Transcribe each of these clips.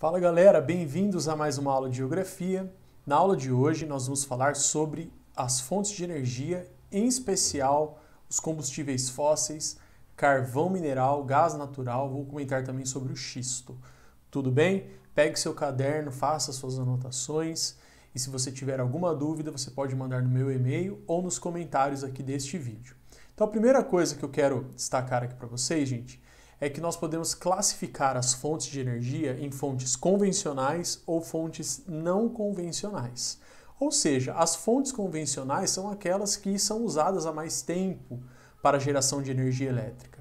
Fala galera, bem-vindos a mais uma aula de Geografia. Na aula de hoje nós vamos falar sobre as fontes de energia, em especial os combustíveis fósseis, carvão mineral, gás natural, vou comentar também sobre o xisto. Tudo bem? Pegue seu caderno, faça suas anotações e se você tiver alguma dúvida você pode mandar no meu e-mail ou nos comentários aqui deste vídeo. Então a primeira coisa que eu quero destacar aqui para vocês, gente, é que nós podemos classificar as fontes de energia em fontes convencionais ou fontes não convencionais. Ou seja, as fontes convencionais são aquelas que são usadas há mais tempo para a geração de energia elétrica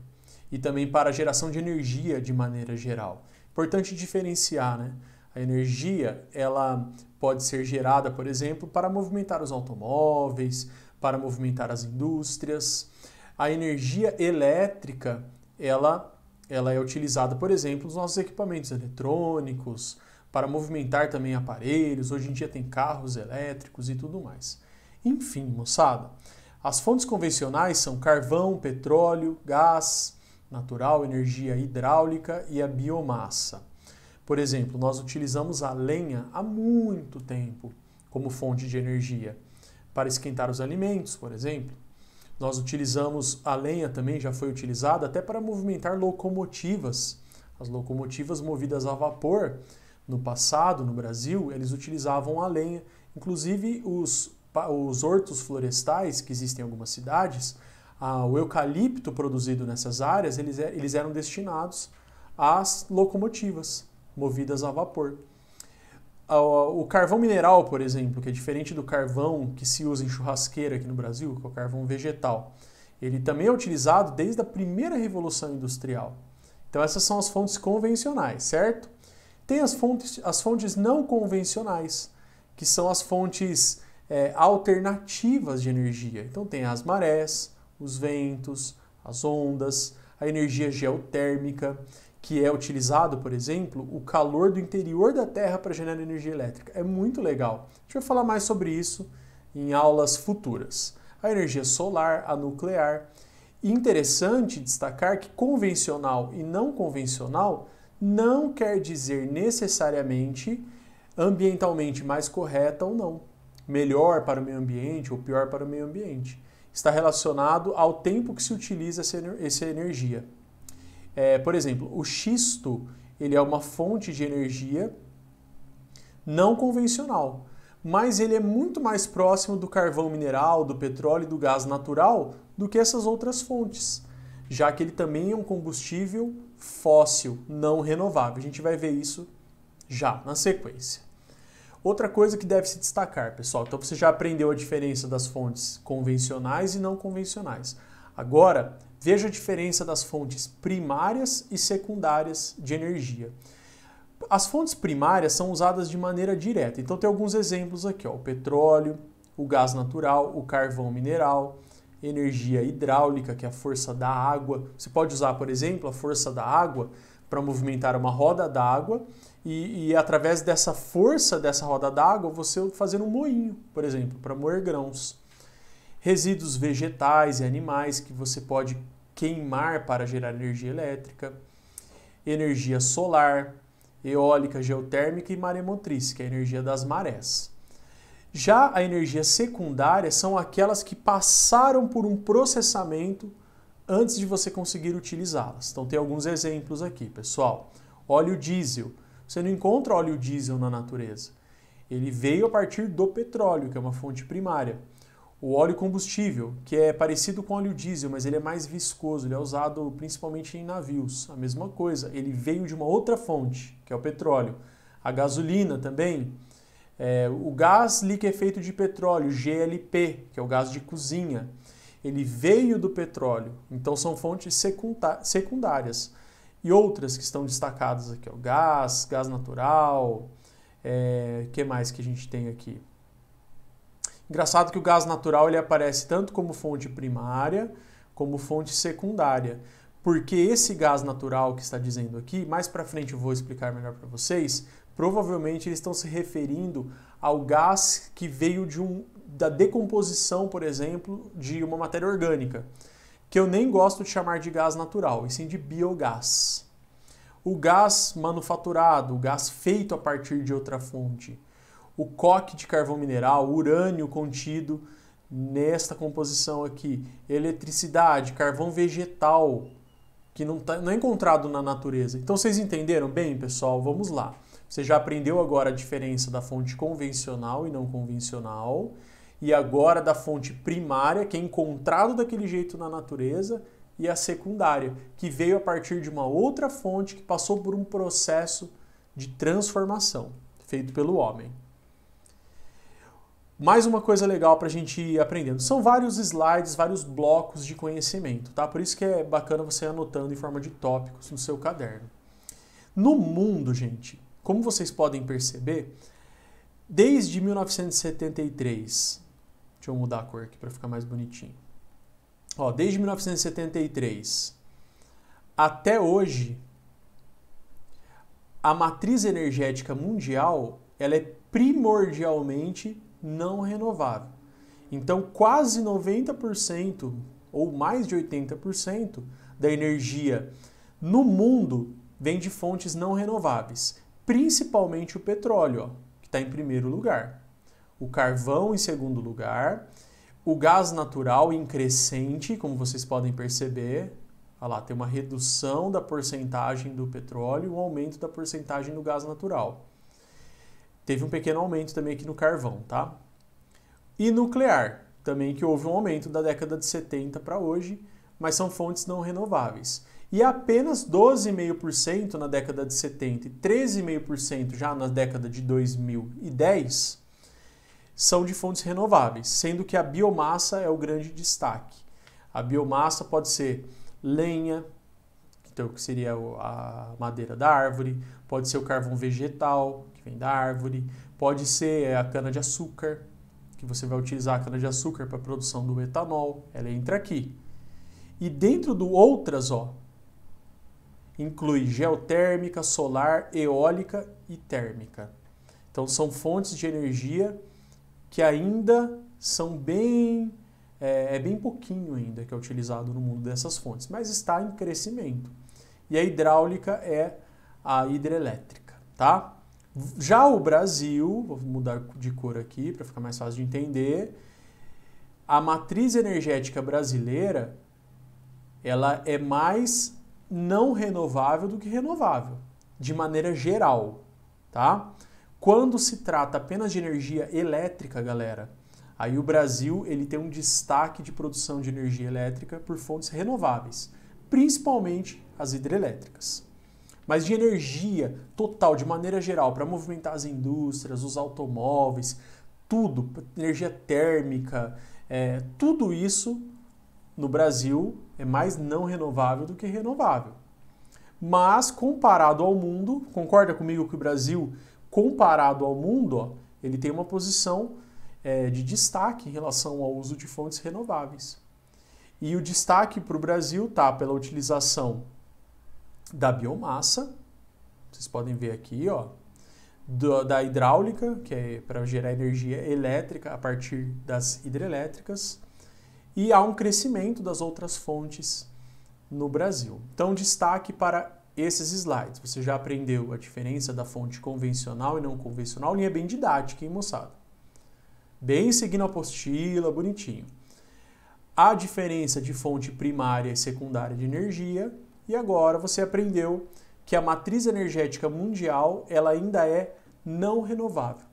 e também para a geração de energia de maneira geral. Importante diferenciar, né? A energia, ela pode ser gerada, por exemplo, para movimentar os automóveis, para movimentar as indústrias. A energia elétrica, ela ela é utilizada, por exemplo, nos nossos equipamentos eletrônicos, para movimentar também aparelhos. Hoje em dia tem carros elétricos e tudo mais. Enfim, moçada, as fontes convencionais são carvão, petróleo, gás natural, energia hidráulica e a biomassa. Por exemplo, nós utilizamos a lenha há muito tempo como fonte de energia para esquentar os alimentos, por exemplo. Nós utilizamos a lenha também, já foi utilizada até para movimentar locomotivas. As locomotivas movidas a vapor, no passado, no Brasil, eles utilizavam a lenha. Inclusive, os, os hortos florestais que existem em algumas cidades, o eucalipto produzido nessas áreas, eles, eles eram destinados às locomotivas movidas a vapor. O carvão mineral, por exemplo, que é diferente do carvão que se usa em churrasqueira aqui no Brasil, que é o carvão vegetal, ele também é utilizado desde a primeira revolução industrial. Então essas são as fontes convencionais, certo? Tem as fontes, as fontes não convencionais, que são as fontes é, alternativas de energia. Então tem as marés, os ventos, as ondas, a energia geotérmica que é utilizado, por exemplo, o calor do interior da Terra para gerar energia elétrica. É muito legal. A gente vai falar mais sobre isso em aulas futuras. A energia solar, a nuclear. Interessante destacar que convencional e não convencional não quer dizer necessariamente ambientalmente mais correta ou não, melhor para o meio ambiente ou pior para o meio ambiente. Está relacionado ao tempo que se utiliza essa energia. É, por exemplo, o xisto ele é uma fonte de energia não convencional, mas ele é muito mais próximo do carvão mineral, do petróleo e do gás natural do que essas outras fontes, já que ele também é um combustível fóssil não renovável. A gente vai ver isso já na sequência. Outra coisa que deve se destacar, pessoal, então você já aprendeu a diferença das fontes convencionais e não convencionais. Agora, Veja a diferença das fontes primárias e secundárias de energia. As fontes primárias são usadas de maneira direta. Então tem alguns exemplos aqui, ó, o petróleo, o gás natural, o carvão mineral, energia hidráulica, que é a força da água. Você pode usar, por exemplo, a força da água para movimentar uma roda d'água e, e através dessa força dessa roda d'água você fazer um moinho, por exemplo, para moer grãos resíduos vegetais e animais que você pode queimar para gerar energia elétrica, energia solar, eólica, geotérmica e maremotriz, que é a energia das marés. Já a energia secundária são aquelas que passaram por um processamento antes de você conseguir utilizá-las. Então tem alguns exemplos aqui, pessoal. Óleo diesel. Você não encontra óleo diesel na natureza. Ele veio a partir do petróleo, que é uma fonte primária. O óleo combustível, que é parecido com óleo diesel, mas ele é mais viscoso, ele é usado principalmente em navios. A mesma coisa, ele veio de uma outra fonte, que é o petróleo. A gasolina também. É, o gás liquefeito de petróleo, GLP, que é o gás de cozinha, ele veio do petróleo. Então são fontes secundárias. E outras que estão destacadas aqui, o gás, gás natural, é, que mais que a gente tem aqui? Engraçado que o gás natural ele aparece tanto como fonte primária como fonte secundária, porque esse gás natural que está dizendo aqui, mais para frente eu vou explicar melhor para vocês, provavelmente eles estão se referindo ao gás que veio de um, da decomposição, por exemplo, de uma matéria orgânica, que eu nem gosto de chamar de gás natural, e sim de biogás. o gás manufaturado, o gás feito a partir de outra fonte, o coque de carvão mineral, urânio contido nesta composição aqui, eletricidade, carvão vegetal, que não, tá, não é encontrado na natureza. Então vocês entenderam bem, pessoal? Vamos lá. Você já aprendeu agora a diferença da fonte convencional e não convencional, e agora da fonte primária, que é encontrado daquele jeito na natureza, e a secundária, que veio a partir de uma outra fonte que passou por um processo de transformação feito pelo homem. Mais uma coisa legal para a gente ir aprendendo. São vários slides, vários blocos de conhecimento, tá? Por isso que é bacana você anotando em forma de tópicos no seu caderno. No mundo, gente, como vocês podem perceber, desde 1973, deixa eu mudar a cor aqui para ficar mais bonitinho. Ó, desde 1973 até hoje, a matriz energética mundial ela é primordialmente não renovável. Então, quase 90% ou mais de 80% da energia no mundo vem de fontes não renováveis, principalmente o petróleo, ó, que está em primeiro lugar, o carvão em segundo lugar, o gás natural em crescente, como vocês podem perceber, olha lá, tem uma redução da porcentagem do petróleo e um aumento da porcentagem do gás natural. Teve um pequeno aumento também aqui no carvão, tá? E nuclear, também que houve um aumento da década de 70 para hoje, mas são fontes não renováveis. E apenas 12,5% na década de 70 e 13,5% já na década de 2010 são de fontes renováveis, sendo que a biomassa é o grande destaque. A biomassa pode ser lenha, então que seria a madeira da árvore, pode ser o carvão vegetal, que vem da árvore, pode ser a cana-de-açúcar, que você vai utilizar a cana-de-açúcar para a produção do etanol, ela entra aqui. E dentro do outras, ó, inclui geotérmica, solar, eólica e térmica. Então são fontes de energia que ainda são bem é, é, bem pouquinho ainda que é utilizado no mundo dessas fontes, mas está em crescimento. E a hidráulica é a hidrelétrica, tá? Já o Brasil, vou mudar de cor aqui para ficar mais fácil de entender, a matriz energética brasileira, ela é mais não renovável do que renovável, de maneira geral, tá? Quando se trata apenas de energia elétrica, galera, aí o Brasil ele tem um destaque de produção de energia elétrica por fontes renováveis, principalmente as hidrelétricas. Mas de energia total, de maneira geral, para movimentar as indústrias, os automóveis, tudo, energia térmica, é, tudo isso no Brasil é mais não renovável do que renovável. Mas comparado ao mundo, concorda comigo que o Brasil comparado ao mundo, ó, ele tem uma posição é, de destaque em relação ao uso de fontes renováveis. E o destaque para o Brasil está pela utilização da biomassa, vocês podem ver aqui, ó, do, da hidráulica, que é para gerar energia elétrica a partir das hidrelétricas, e há um crescimento das outras fontes no Brasil. Então, destaque para esses slides. Você já aprendeu a diferença da fonte convencional e não convencional, linha bem didática, hein, moçada? Bem seguindo a apostila, bonitinho. A diferença de fonte primária e secundária de energia. E agora você aprendeu que a matriz energética mundial ela ainda é não renovável.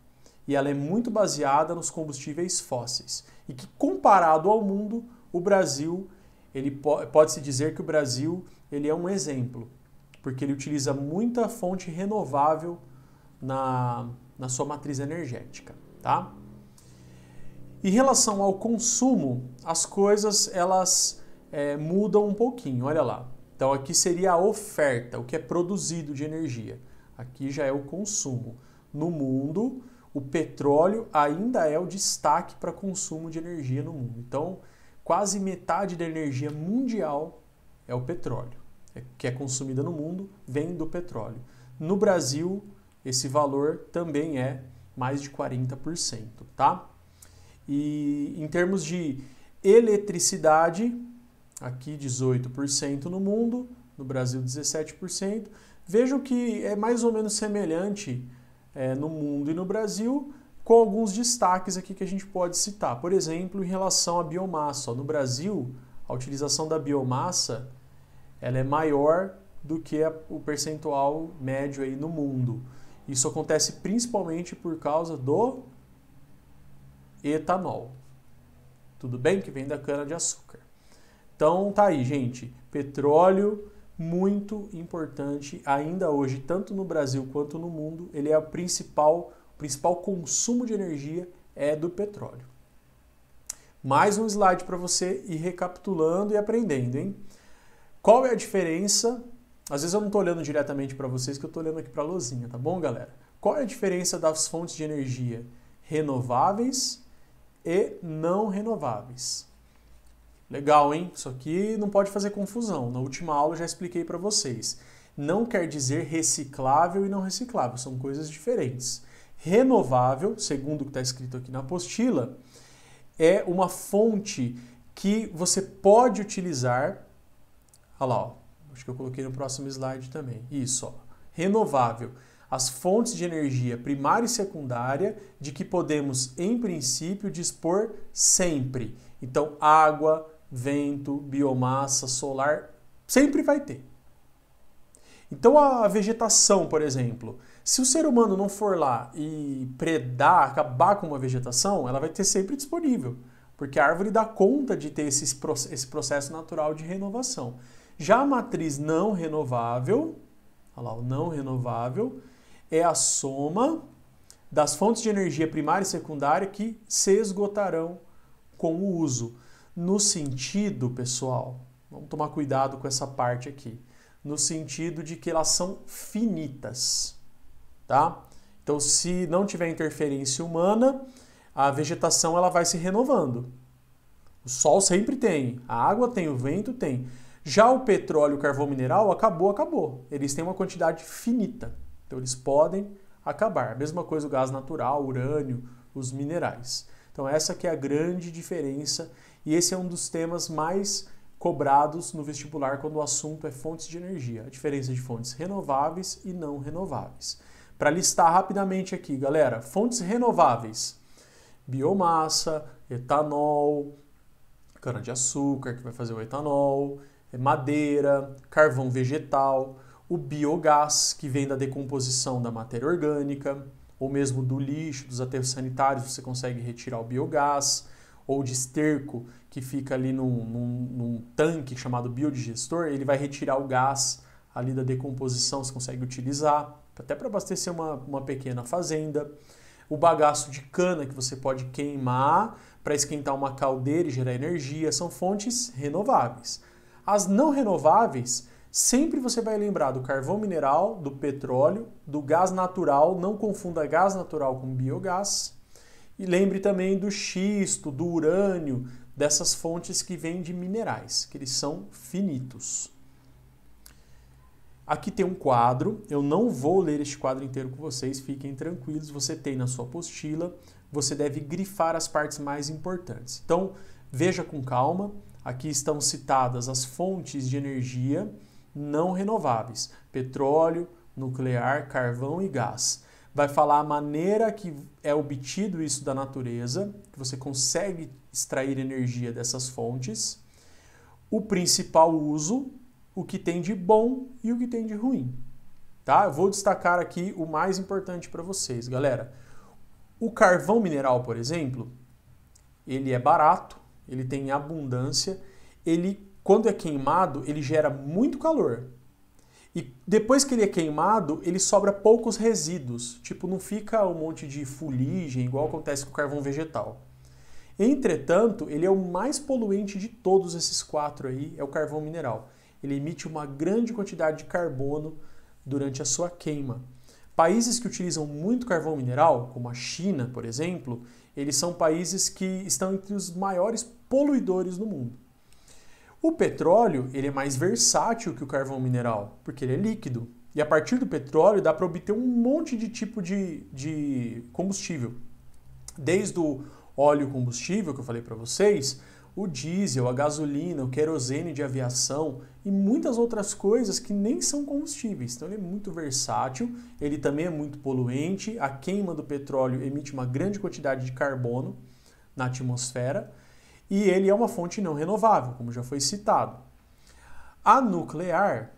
E ela é muito baseada nos combustíveis fósseis. E que comparado ao mundo, o Brasil, ele pode-se dizer que o Brasil ele é um exemplo porque ele utiliza muita fonte renovável na, na sua matriz energética, tá? Em relação ao consumo, as coisas elas é, mudam um pouquinho, olha lá. Então aqui seria a oferta, o que é produzido de energia. Aqui já é o consumo. No mundo, o petróleo ainda é o destaque para consumo de energia no mundo. Então, quase metade da energia mundial é o petróleo que é consumida no mundo vem do petróleo. No Brasil, esse valor também é mais de 40%, tá? E em termos de eletricidade, aqui 18% no mundo, no Brasil 17%, vejam que é mais ou menos semelhante é, no mundo e no Brasil, com alguns destaques aqui que a gente pode citar. Por exemplo, em relação à biomassa. No Brasil, a utilização da biomassa ela é maior do que o percentual médio aí no mundo. Isso acontece principalmente por causa do etanol. Tudo bem? Que vem da cana-de-açúcar. Então tá aí, gente. Petróleo muito importante ainda hoje, tanto no Brasil quanto no mundo. Ele é o principal, principal consumo de energia é do petróleo. Mais um slide para você ir recapitulando e aprendendo, hein? Qual é a diferença? Às vezes eu não estou olhando diretamente para vocês, que eu estou olhando aqui para a lozinha, tá bom, galera? Qual é a diferença das fontes de energia renováveis e não renováveis? Legal, hein? Isso aqui não pode fazer confusão. Na última aula eu já expliquei para vocês. Não quer dizer reciclável e não reciclável, são coisas diferentes. Renovável, segundo o que está escrito aqui na apostila, é uma fonte que você pode utilizar. Olha lá, ó. acho que eu coloquei no próximo slide também. Isso, ó. renovável. As fontes de energia primária e secundária de que podemos, em princípio, dispor sempre. Então, água, vento, biomassa, solar, sempre vai ter. Então a vegetação, por exemplo, se o ser humano não for lá e predar, acabar com uma vegetação, ela vai ter sempre disponível, porque a árvore dá conta de ter esse, esse processo natural de renovação. Já a matriz não renovável, olha lá, o não renovável, é a soma das fontes de energia primária e secundária que se esgotarão com o uso no sentido, pessoal, vamos tomar cuidado com essa parte aqui, no sentido de que elas são finitas, tá? Então, se não tiver interferência humana, a vegetação ela vai se renovando. O sol sempre tem, a água tem, o vento tem. Já o petróleo, o carvão mineral, acabou, acabou. Eles têm uma quantidade finita. Então eles podem acabar. Mesma coisa o gás natural, urânio, os minerais. Então essa que é a grande diferença e esse é um dos temas mais cobrados no vestibular quando o assunto é fontes de energia, a diferença de fontes renováveis e não renováveis. Para listar rapidamente aqui, galera, fontes renováveis: biomassa, etanol, cana-de-açúcar, que vai fazer o etanol, madeira, carvão vegetal, o biogás, que vem da decomposição da matéria orgânica, ou mesmo do lixo, dos aterros sanitários, você consegue retirar o biogás ou de esterco que fica ali num, num, num, tanque chamado biodigestor, ele vai retirar o gás ali da decomposição, você consegue utilizar, até para abastecer uma, uma pequena fazenda. O bagaço de cana que você pode queimar para esquentar uma caldeira e gerar energia, são fontes renováveis. As não renováveis, sempre você vai lembrar do carvão mineral, do petróleo, do gás natural, não confunda gás natural com biogás, e lembre também do xisto, do urânio, dessas fontes que vêm de minerais, que eles são finitos. Aqui tem um quadro, eu não vou ler este quadro inteiro com vocês, fiquem tranquilos, você tem na sua apostila, você deve grifar as partes mais importantes. Então, veja com calma, aqui estão citadas as fontes de energia não renováveis: petróleo, nuclear, carvão e gás vai falar a maneira que é obtido isso da natureza, que você consegue extrair energia dessas fontes, o principal uso, o que tem de bom e o que tem de ruim. Tá? Eu vou destacar aqui o mais importante para vocês, galera. O carvão mineral, por exemplo, ele é barato, ele tem abundância, ele quando é queimado, ele gera muito calor. E depois que ele é queimado, ele sobra poucos resíduos, tipo não fica um monte de fuligem igual acontece com o carvão vegetal. Entretanto, ele é o mais poluente de todos esses quatro aí, é o carvão mineral. Ele emite uma grande quantidade de carbono durante a sua queima. Países que utilizam muito carvão mineral, como a China, por exemplo, eles são países que estão entre os maiores poluidores no mundo. O petróleo ele é mais versátil que o carvão mineral, porque ele é líquido. E a partir do petróleo dá para obter um monte de tipo de, de combustível. Desde o óleo combustível, que eu falei para vocês, o diesel, a gasolina, o querosene de aviação e muitas outras coisas que nem são combustíveis. Então ele é muito versátil, ele também é muito poluente. A queima do petróleo emite uma grande quantidade de carbono na atmosfera e ele é uma fonte não renovável, como já foi citado. A nuclear,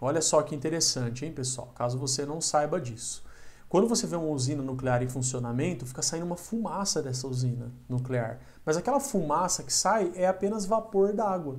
olha só que interessante, hein, pessoal? Caso você não saiba disso. Quando você vê uma usina nuclear em funcionamento, fica saindo uma fumaça dessa usina nuclear. Mas aquela fumaça que sai é apenas vapor d'água.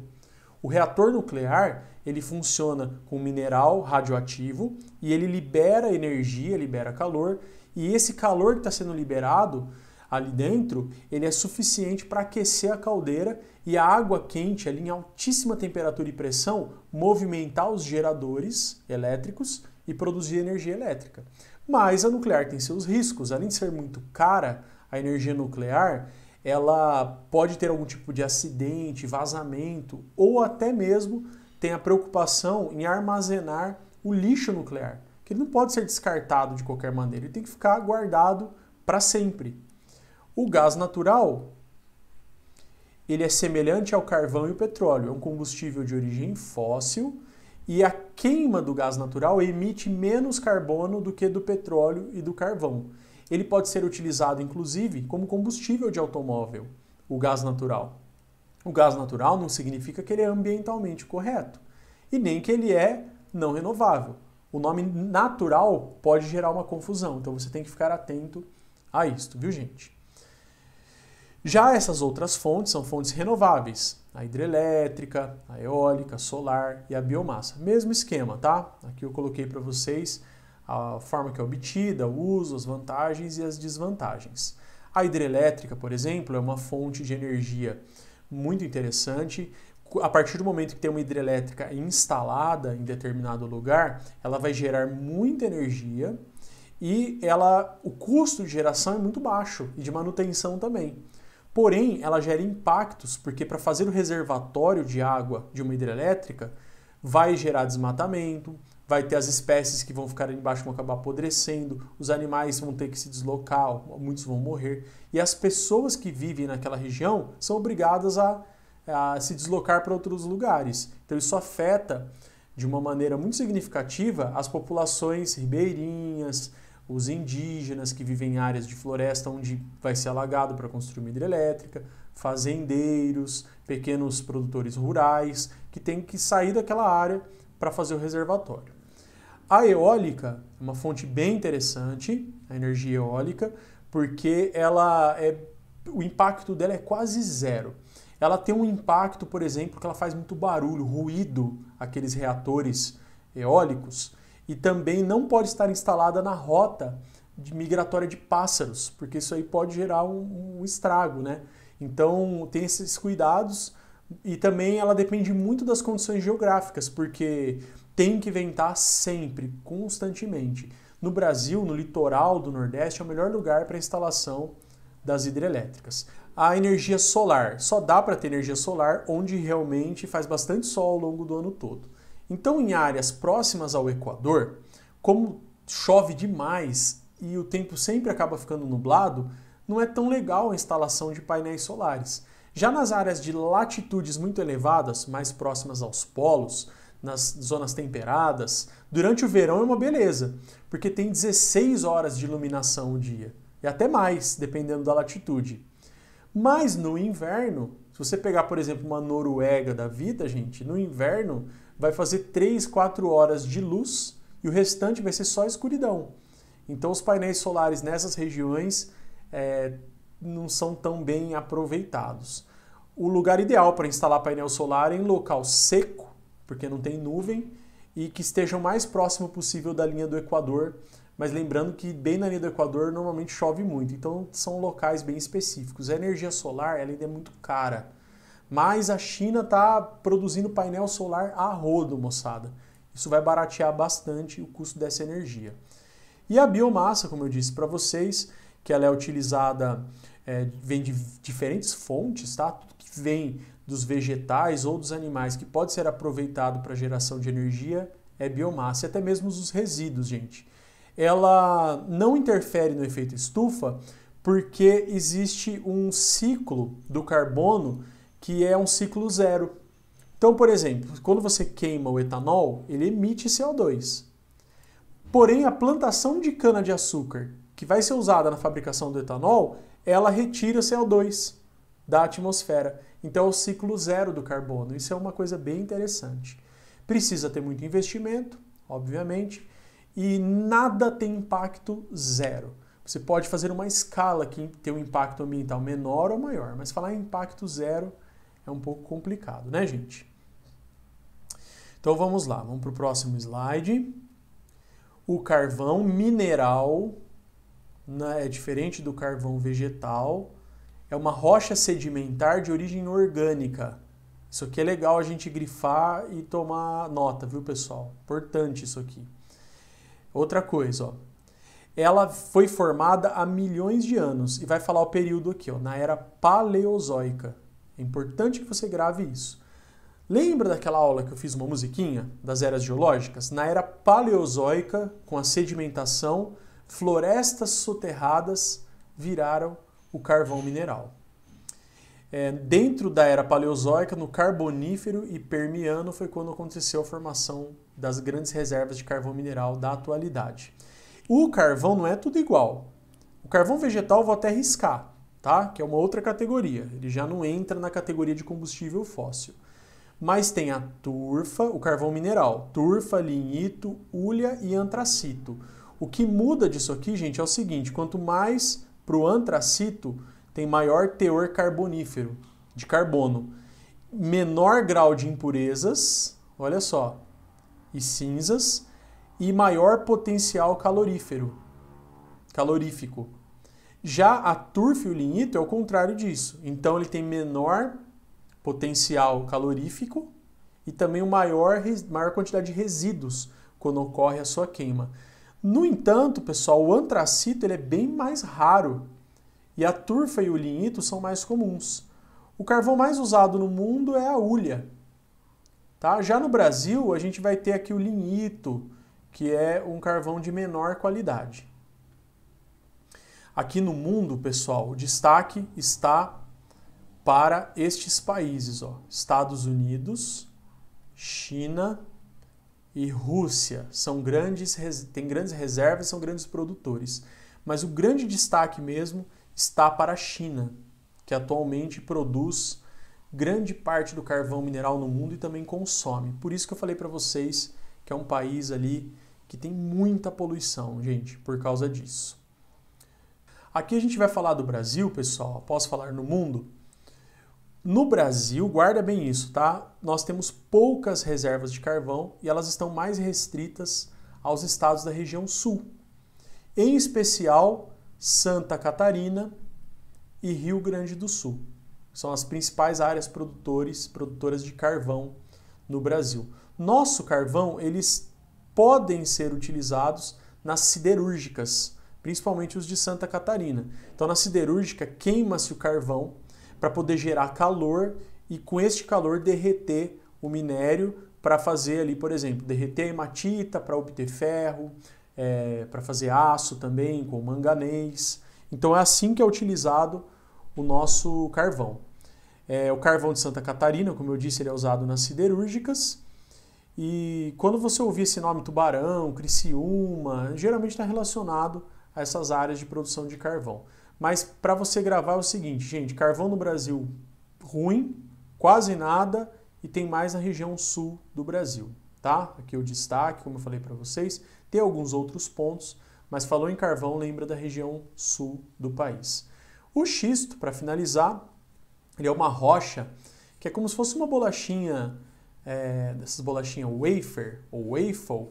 O reator nuclear, ele funciona com mineral radioativo e ele libera energia, libera calor, e esse calor que está sendo liberado ali dentro, ele é suficiente para aquecer a caldeira e a água quente ali em altíssima temperatura e pressão movimentar os geradores elétricos e produzir energia elétrica. Mas a nuclear tem seus riscos, além de ser muito cara, a energia nuclear, ela pode ter algum tipo de acidente, vazamento ou até mesmo tem a preocupação em armazenar o lixo nuclear, que ele não pode ser descartado de qualquer maneira, ele tem que ficar guardado para sempre. O gás natural, ele é semelhante ao carvão e o petróleo, é um combustível de origem fóssil e a queima do gás natural emite menos carbono do que do petróleo e do carvão. Ele pode ser utilizado, inclusive, como combustível de automóvel, o gás natural. O gás natural não significa que ele é ambientalmente correto e nem que ele é não renovável. O nome natural pode gerar uma confusão, então você tem que ficar atento a isto, viu, gente? Já essas outras fontes são fontes renováveis, a hidrelétrica, a eólica, solar e a biomassa. Mesmo esquema, tá? Aqui eu coloquei para vocês a forma que é obtida, o uso, as vantagens e as desvantagens. A hidrelétrica, por exemplo, é uma fonte de energia muito interessante. A partir do momento que tem uma hidrelétrica instalada em determinado lugar, ela vai gerar muita energia e ela, o custo de geração é muito baixo e de manutenção também. Porém, ela gera impactos, porque para fazer o reservatório de água de uma hidrelétrica, vai gerar desmatamento, vai ter as espécies que vão ficar embaixo vão acabar apodrecendo, os animais vão ter que se deslocar, muitos vão morrer, e as pessoas que vivem naquela região são obrigadas a, a se deslocar para outros lugares. Então isso afeta de uma maneira muito significativa as populações ribeirinhas, os indígenas que vivem em áreas de floresta onde vai ser alagado para construir uma hidrelétrica, fazendeiros, pequenos produtores rurais que têm que sair daquela área para fazer o reservatório. A eólica é uma fonte bem interessante, a energia eólica, porque ela é o impacto dela é quase zero. Ela tem um impacto, por exemplo, que ela faz muito barulho, ruído, aqueles reatores eólicos, e também não pode estar instalada na rota de migratória de pássaros, porque isso aí pode gerar um, um estrago, né? Então tem esses cuidados e também ela depende muito das condições geográficas, porque tem que ventar sempre, constantemente. No Brasil, no litoral do Nordeste, é o melhor lugar para instalação das hidrelétricas. A energia solar, só dá para ter energia solar onde realmente faz bastante sol ao longo do ano todo. Então, em áreas próximas ao Equador, como chove demais e o tempo sempre acaba ficando nublado, não é tão legal a instalação de painéis solares. Já nas áreas de latitudes muito elevadas, mais próximas aos polos, nas zonas temperadas, durante o verão é uma beleza, porque tem 16 horas de iluminação o dia, e até mais, dependendo da latitude. Mas no inverno, se você pegar, por exemplo, uma Noruega da vida, gente, no inverno vai fazer 3, 4 horas de luz e o restante vai ser só escuridão. Então os painéis solares nessas regiões é, não são tão bem aproveitados. O lugar ideal para instalar painel solar é em local seco, porque não tem nuvem, e que esteja o mais próximo possível da linha do Equador. Mas lembrando que bem na linha do Equador normalmente chove muito, então são locais bem específicos. A energia solar ela ainda é muito cara. Mas a China está produzindo painel solar a rodo, moçada. Isso vai baratear bastante o custo dessa energia. E a biomassa, como eu disse para vocês, que ela é utilizada, é, vem de diferentes fontes, tá? Tudo que vem dos vegetais ou dos animais que pode ser aproveitado para geração de energia é biomassa, e até mesmo os resíduos, gente. Ela não interfere no efeito estufa porque existe um ciclo do carbono que é um ciclo zero. Então, por exemplo, quando você queima o etanol, ele emite CO2. Porém, a plantação de cana-de-açúcar, que vai ser usada na fabricação do etanol, ela retira CO2 da atmosfera. Então, é o ciclo zero do carbono. Isso é uma coisa bem interessante. Precisa ter muito investimento, obviamente, e nada tem impacto zero. Você pode fazer uma escala que tem um impacto ambiental menor ou maior, mas falar em impacto zero é um pouco complicado, né, gente? Então vamos lá, vamos para o próximo slide. O carvão mineral né, é diferente do carvão vegetal, é uma rocha sedimentar de origem orgânica. Isso aqui é legal a gente grifar e tomar nota, viu, pessoal? Importante isso aqui. Outra coisa, ó. Ela foi formada há milhões de anos e vai falar o período aqui, ó, na era paleozoica. É importante que você grave isso. Lembra daquela aula que eu fiz uma musiquinha das eras geológicas? Na era paleozoica, com a sedimentação, florestas soterradas viraram o carvão mineral. É, dentro da era paleozoica, no Carbonífero e Permiano, foi quando aconteceu a formação das grandes reservas de carvão mineral da atualidade. O carvão não é tudo igual. O carvão vegetal vou até riscar, tá? que é uma outra categoria. Ele já não entra na categoria de combustível fóssil. Mas tem a turfa, o carvão mineral, turfa, lignito, hulha e antracito. O que muda disso aqui, gente, é o seguinte: quanto mais para o antracito, tem maior teor carbonífero, de carbono. Menor grau de impurezas, olha só, e cinzas, e maior potencial calorífero, calorífico. Já a turfa e o lignito é o contrário disso. Então ele tem menor potencial calorífico e também maior, maior quantidade de resíduos quando ocorre a sua queima. No entanto, pessoal, o antracito ele é bem mais raro e a turfa e o lignito são mais comuns. O carvão mais usado no mundo é a hulha. Tá? Já no Brasil, a gente vai ter aqui o lignito, que é um carvão de menor qualidade. Aqui no mundo, pessoal, o destaque está para estes países, ó, Estados Unidos, China e Rússia. São grandes, têm grandes reservas, são grandes produtores. Mas o grande destaque mesmo está para a China, que atualmente produz grande parte do carvão mineral no mundo e também consome. Por isso que eu falei para vocês que é um país ali que tem muita poluição, gente, por causa disso. Aqui a gente vai falar do Brasil, pessoal, posso falar no mundo. No Brasil, guarda bem isso, tá? Nós temos poucas reservas de carvão e elas estão mais restritas aos estados da região sul. Em especial, Santa Catarina e Rio Grande do Sul. São as principais áreas produtores, produtoras de carvão no Brasil. Nosso carvão, eles podem ser utilizados nas siderúrgicas, principalmente os de Santa Catarina. Então, na siderúrgica, queima-se o carvão para poder gerar calor e com este calor derreter o minério para fazer ali, por exemplo, derreter a hematita para obter ferro, é, para fazer aço também, com manganês. Então é assim que é utilizado o nosso carvão. É, o carvão de Santa Catarina, como eu disse, ele é usado nas siderúrgicas. E quando você ouvir esse nome Tubarão, Criciúma, geralmente está relacionado essas áreas de produção de carvão. Mas para você gravar é o seguinte, gente, carvão no Brasil ruim, quase nada, e tem mais na região sul do Brasil, tá? Aqui o destaque, como eu falei para vocês, tem alguns outros pontos, mas falou em carvão, lembra da região sul do país. O xisto, para finalizar, ele é uma rocha que é como se fosse uma bolachinha, é, dessas bolachinhas wafer ou waffle,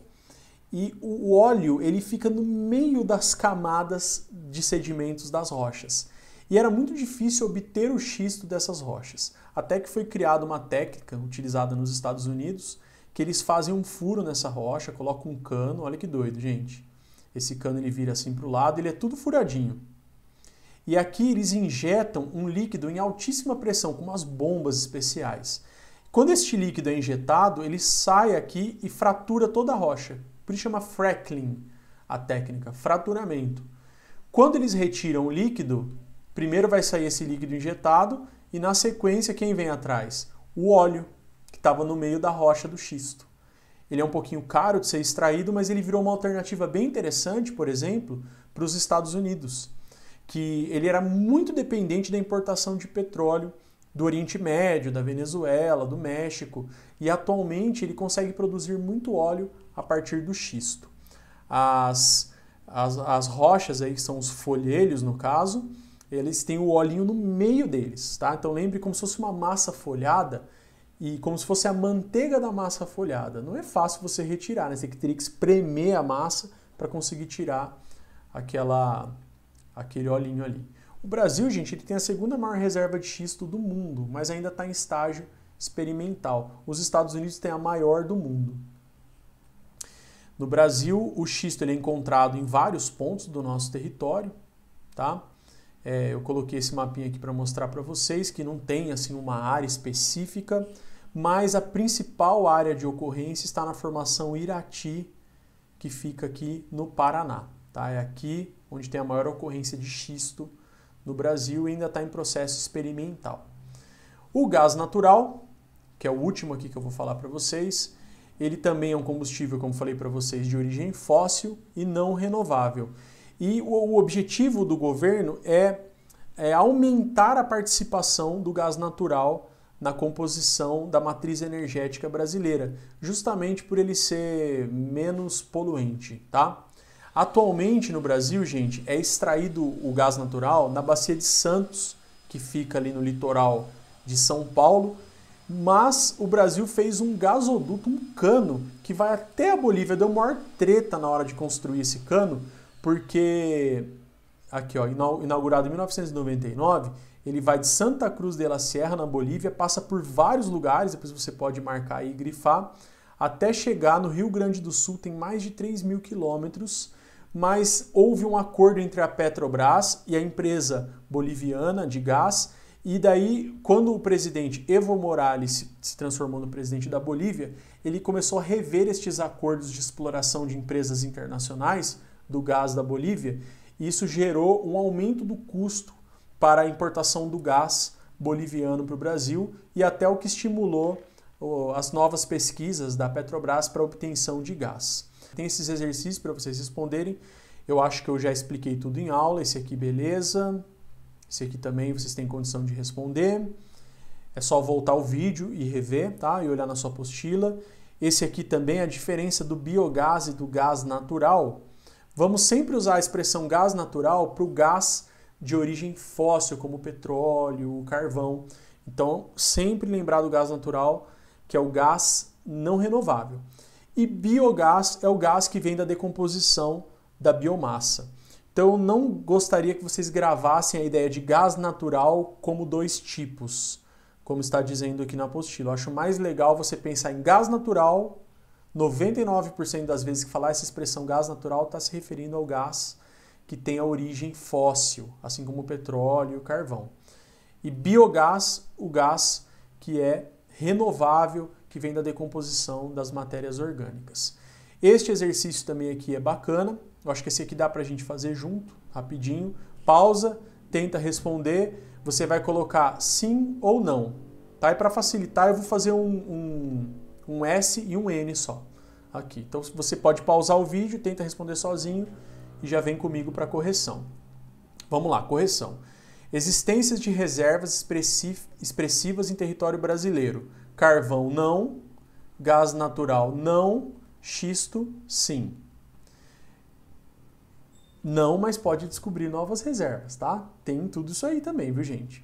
e o óleo ele fica no meio das camadas de sedimentos das rochas. E era muito difícil obter o xisto dessas rochas, até que foi criada uma técnica utilizada nos Estados Unidos que eles fazem um furo nessa rocha, colocam um cano, olha que doido, gente. Esse cano ele vira assim para o lado, ele é tudo furadinho. E aqui eles injetam um líquido em altíssima pressão, com umas bombas especiais. Quando este líquido é injetado, ele sai aqui e fratura toda a rocha. Por isso chama frackling a técnica, fraturamento. Quando eles retiram o líquido, primeiro vai sair esse líquido injetado e na sequência quem vem atrás? O óleo estava no meio da rocha do xisto. Ele é um pouquinho caro de ser extraído, mas ele virou uma alternativa bem interessante, por exemplo, para os Estados Unidos, que ele era muito dependente da importação de petróleo do Oriente Médio, da Venezuela, do México, e atualmente ele consegue produzir muito óleo a partir do xisto. As, as, as rochas aí, que são os folhelhos no caso, eles têm o olhinho no meio deles, tá? Então lembre como se fosse uma massa folhada e como se fosse a manteiga da massa folhada. Não é fácil você retirar, né? Você teria que espremer a massa para conseguir tirar aquela, aquele olhinho ali. O Brasil, gente, ele tem a segunda maior reserva de xisto do mundo, mas ainda está em estágio experimental. Os Estados Unidos têm a maior do mundo. No Brasil, o xisto ele é encontrado em vários pontos do nosso território, tá? É, eu coloquei esse mapinha aqui para mostrar para vocês que não tem assim uma área específica, mas a principal área de ocorrência está na formação Irati, que fica aqui no Paraná. Tá? É aqui onde tem a maior ocorrência de xisto no Brasil ainda está em processo experimental. O gás natural, que é o último aqui que eu vou falar para vocês, ele também é um combustível, como falei para vocês, de origem fóssil e não renovável. E o, o objetivo do governo é, é aumentar a participação do gás natural na composição da matriz energética brasileira, justamente por ele ser menos poluente, tá? Atualmente no Brasil, gente, é extraído o gás natural na bacia de Santos, que fica ali no litoral de São Paulo, mas o Brasil fez um gasoduto, um cano, que vai até a Bolívia. Deu maior treta na hora de construir esse cano, porque aqui ó, inaugurado em 1999, ele vai de Santa Cruz de la Sierra, na Bolívia, passa por vários lugares, depois você pode marcar e grifar, até chegar no Rio Grande do Sul, tem mais de 3 mil quilômetros, mas houve um acordo entre a Petrobras e a empresa boliviana de gás. E daí, quando o presidente Evo Morales se transformou no presidente da Bolívia, ele começou a rever estes acordos de exploração de empresas internacionais do gás da Bolívia. E isso gerou um aumento do custo para a importação do gás boliviano para o Brasil e até o que estimulou as novas pesquisas da Petrobras para obtenção de gás. Tem esses exercícios para vocês responderem. Eu acho que eu já expliquei tudo em aula. Esse aqui, beleza. Esse aqui também vocês têm condição de responder. É só voltar o vídeo e rever, tá? E olhar na sua apostila. Esse aqui também é a diferença do biogás e do gás natural. Vamos sempre usar a expressão gás natural para o gás de origem fóssil, como petróleo, carvão. Então, sempre lembrar do gás natural, que é o gás não renovável. E biogás é o gás que vem da decomposição da biomassa. Então eu não gostaria que vocês gravassem a ideia de gás natural como dois tipos, como está dizendo aqui na apostila. Eu acho mais legal você pensar em gás natural. 99% das vezes que falar essa expressão gás natural está se referindo ao gás que tem a origem fóssil, assim como o petróleo e o carvão. E biogás, o gás que é renovável, que vem da decomposição das matérias orgânicas. Este exercício também aqui é bacana, eu acho que esse aqui dá para a gente fazer junto, rapidinho. Pausa, tenta responder, você vai colocar sim ou não. Tá? E para facilitar, eu vou fazer um, um, um S e um N só aqui. Então você pode pausar o vídeo, tenta responder sozinho e já vem comigo para correção. Vamos lá, correção. Existências de reservas expressivas em território brasileiro. Carvão não, gás natural não, xisto sim. Não, mas pode descobrir novas reservas, tá? Tem tudo isso aí também, viu, gente?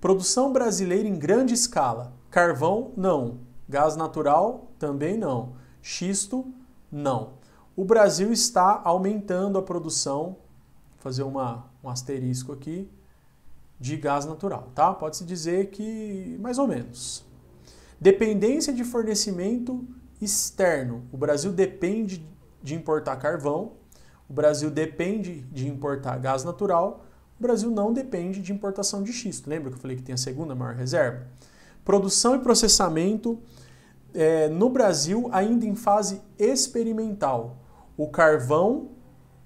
Produção brasileira em grande escala. Carvão, não. Gás natural, também não. Xisto, não. O Brasil está aumentando a produção, vou fazer uma, um asterisco aqui, de gás natural, tá? Pode-se dizer que mais ou menos. Dependência de fornecimento externo. O Brasil depende de importar carvão, o Brasil depende de importar gás natural, o Brasil não depende de importação de xisto. Lembra que eu falei que tem a segunda maior reserva? Produção e processamento é, no Brasil ainda em fase experimental. O carvão,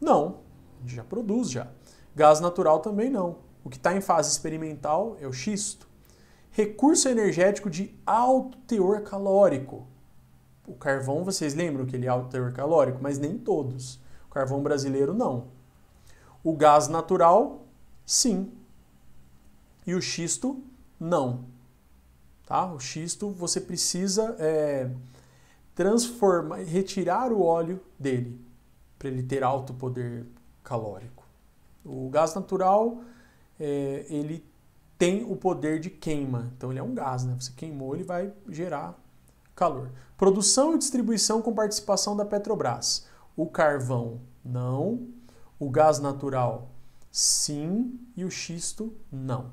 não, já produz já. Gás natural também não. O que está em fase experimental é o xisto. Recurso energético de alto teor calórico. O carvão, vocês lembram que ele é alto teor calórico, mas nem todos. O carvão brasileiro não. O gás natural, sim. E o xisto, não. Tá? O xisto você precisa é, transformar, retirar o óleo dele para ele ter alto poder calórico. O gás natural é, ele tem o poder de queima, então ele é um gás, né? Você queimou, ele vai gerar calor. Produção e distribuição com participação da Petrobras. O carvão, não. O gás natural, sim. E o xisto, não.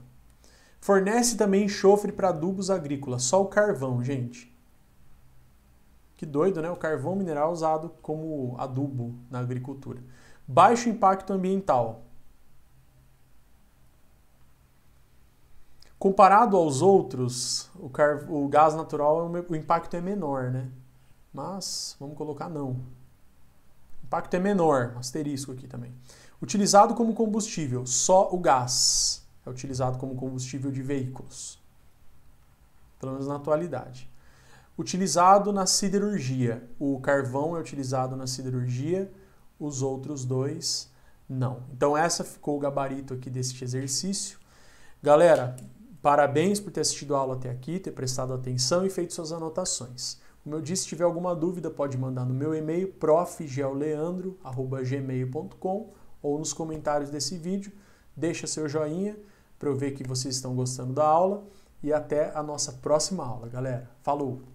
Fornece também enxofre para adubos agrícolas, só o carvão, gente. Que doido, né? O carvão mineral usado como adubo na agricultura. Baixo impacto ambiental. Comparado aos outros, o, car... o gás natural, o impacto é menor, né? Mas, vamos colocar não. O impacto é menor, asterisco aqui também. Utilizado como combustível, só o gás é utilizado como combustível de veículos. Pelo menos na atualidade. Utilizado na siderurgia. O carvão é utilizado na siderurgia, os outros dois não. Então essa ficou o gabarito aqui deste exercício. Galera, parabéns por ter assistido a aula até aqui, ter prestado atenção e feito suas anotações. Como eu disse, se tiver alguma dúvida, pode mandar no meu e-mail profgeoleandro@gmail.com ou nos comentários desse vídeo. Deixa seu joinha para eu ver que vocês estão gostando da aula e até a nossa próxima aula, galera. Falou!